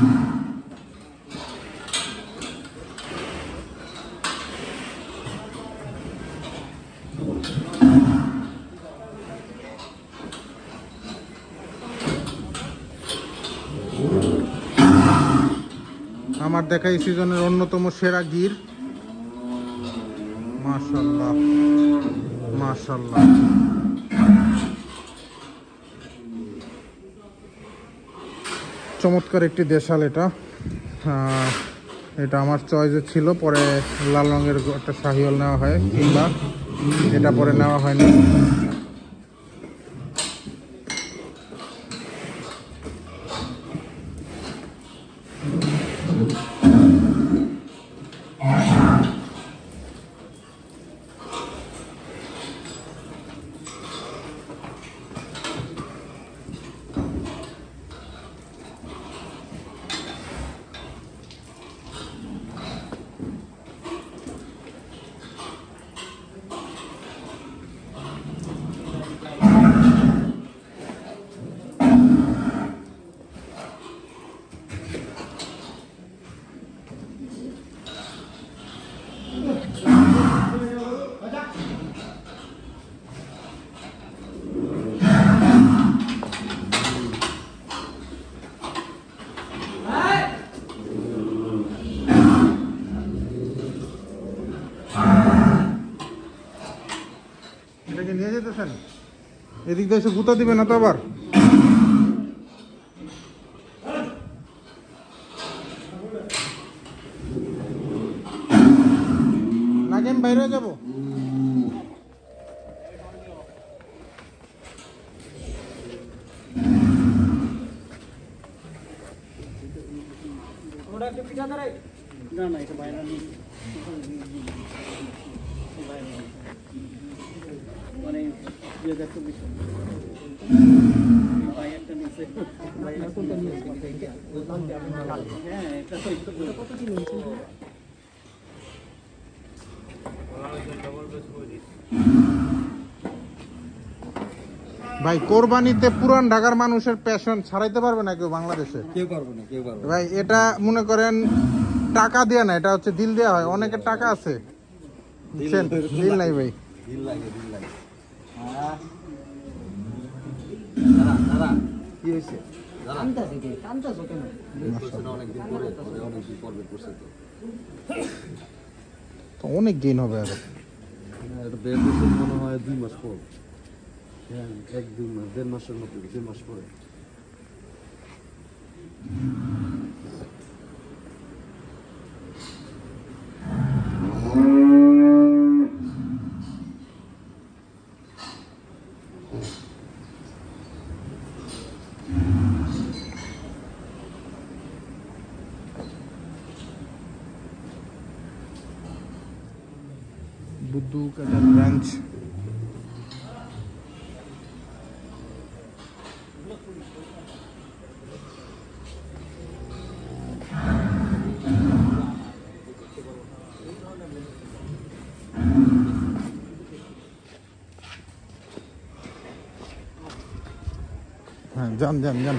আমার দেখা এই সিজনের অন্যতম সেরা গির। মাশাল্লাহ মাশাল্লাহ চমৎকার একটি দেশাল এটা। এটা আমার চয়েসে ছিল, পরে লাল রঙের একটা শাহিওয়াল নেওয়া হয় কিংবা এটা পরে নেওয়া হয়নি। এটাকে নিয়ে যেতেছেন? এদিক দিয়ে এসে গুঁতো দিবে না তো আবার। নাকি আমি বাইরে যাব। না না এটা বাইরে মানে হাজার চব্বিশ হ্যাঁ এটা তো ভাই কোরবানিতে পুরান ঢাকার মানুষের প্যাশন ছাড়াইতে পারবে না কেউ বাংলাদেশে? কেউ পারব না কেউ পারব ভাই এটা মনে করেন টাকা দিয়ে না এটা হচ্ছে দিল দেওয়া হয়। অনেকের টাকা আছে। দিল দিল নাই ভাই দিল লাগে দিল লাগে কি হয়েছে অনেক গেইন হবে আর মনে হয় দুই মাস পর এক দুই মাস দেড় মাসের মতো দুই মাস পরে बुद्धू का ranch. যান যান যান